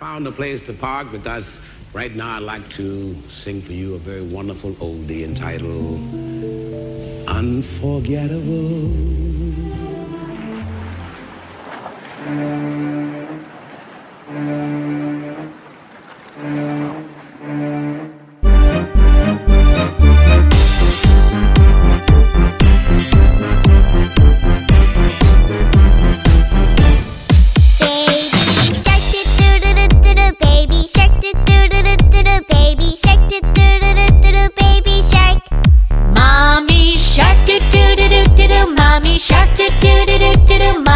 found a place to park because right now I'd like to sing for you a very wonderful oldie entitled Unforgettable. Mommy shark. Do do do do do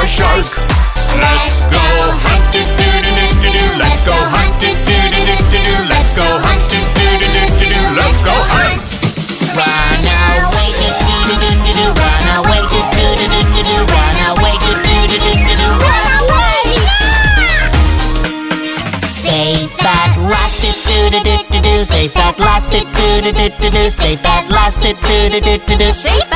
do shark Let's go hunt do do do do do Let's go hunt do do do do do Let's go hunt do do do do do Let's go hunt. Run away do do do do do run away do do do do do run away do do do do do run away Safe at last do do do do do safe at last do do do do do safe at last do do do do do safe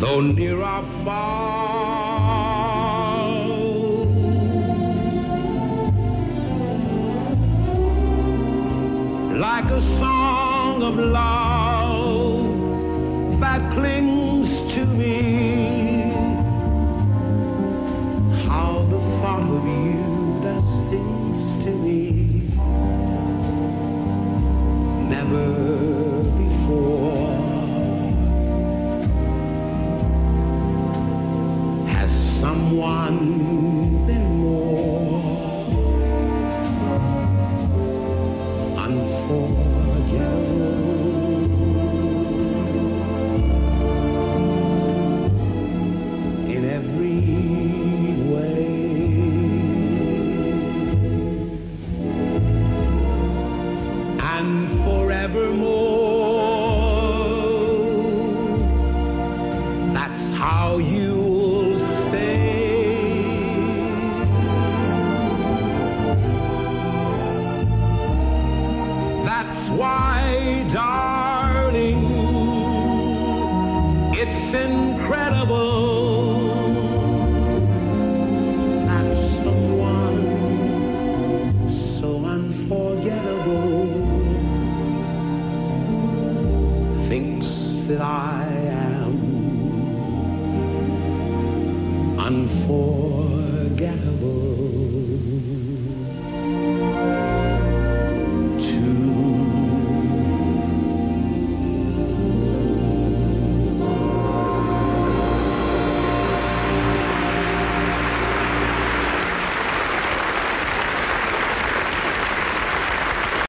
Though near or far. like a song of love that clings to me. someone then more. Unforgettable. In every way. And forevermore. That's how you That's why, darling, it's incredible that someone so unforgettable thinks that I am unforgettable.